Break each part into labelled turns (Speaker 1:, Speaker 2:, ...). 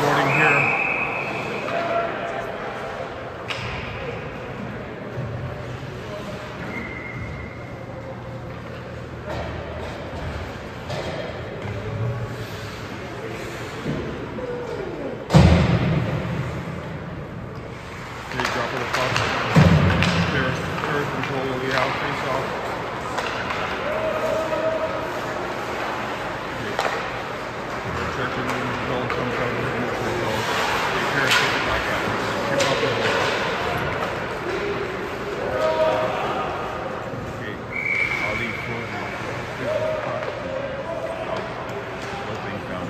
Speaker 1: recording here. Okay, drop of the puck. Clear, clear control of the out face off. Checking in the zone, comes out of the neutral zone. Take care of it back out. Keep up the ball. Okay, I'll leave for Opening down.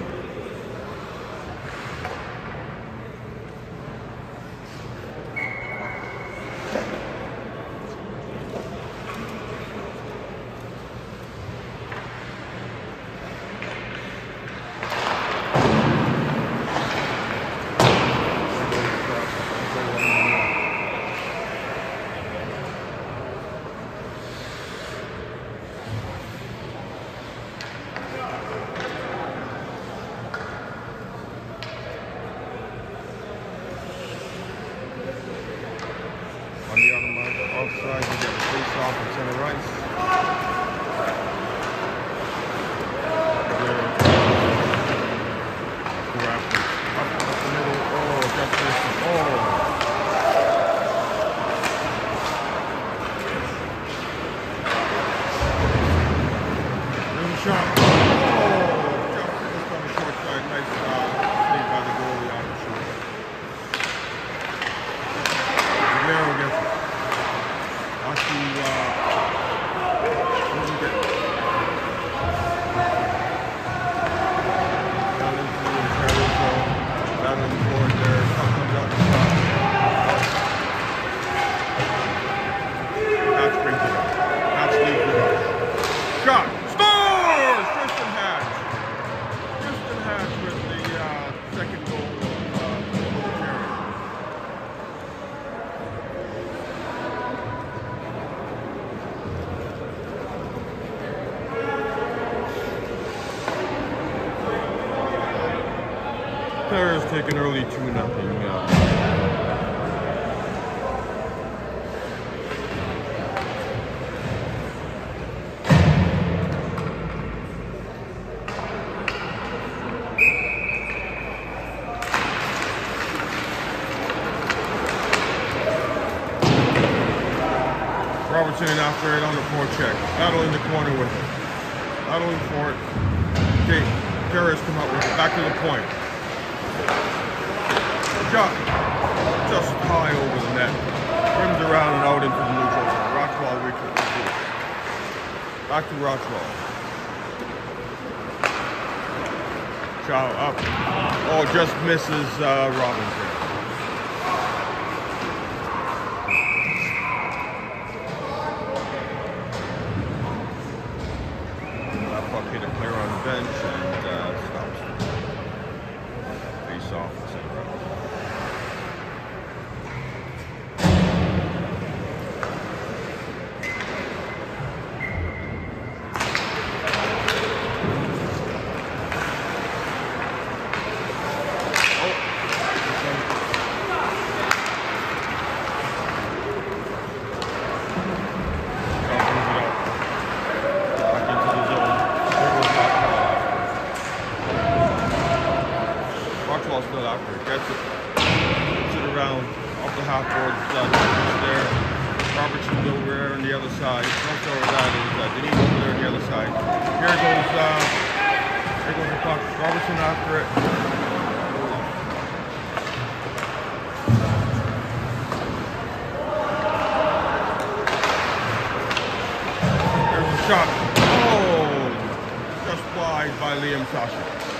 Speaker 1: On the automatic offside, we got a face off in center ice. There. Grab it. Up, up the middle. Oh. Oh. Shot. Oh, just missed on the short side. Nice uh, save by the goalie on the short. Rivero gets it. Out to, uh, Terriers take an early 2 nothing. Uh, Robertson after it on the forecheck. Battle in the corner with it. Battling for it. Okay, Terriers come out with it. Back to the point. Shot. Just high over the net. Rims around and out into the neutral zone. Rockwell recovers it. Back to Rockwell. Chow up. Oh, just misses uh, Robinson. That puck hit a player on the bench and uh, stops. Face off. center ice. Rockwell's still it. Gets it. Around off the half board. Uh, there. Robertson's over there on the other side. Not sure where that is. Uh, Denise over there on the other side. Here goes, uh, here goes the puck. Robertson after it. A shot. Oh, just wide by Liam Sasha.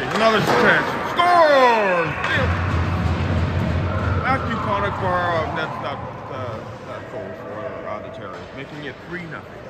Speaker 1: Another. Scores! Damn. Matthew Connick nets that, uh, that goal for uh, the making it 3 nothing.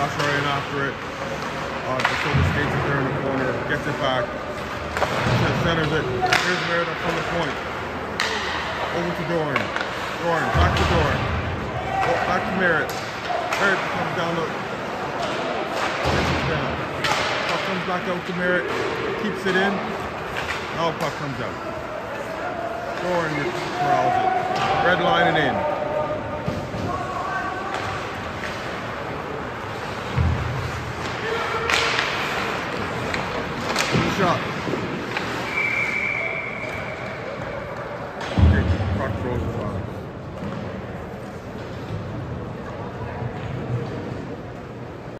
Speaker 1: starts running after it. Uh, the shoulder skates it during the corner, gets it back, centers it. Here's Merida from the point. Over to Doran. Doran, back to Doran. Oh, back to Merritt. Merritt comes down the... Puck comes back out to Merritt. Keeps it in. Now Puck comes out. Doran corrals it. Red line and in. shot.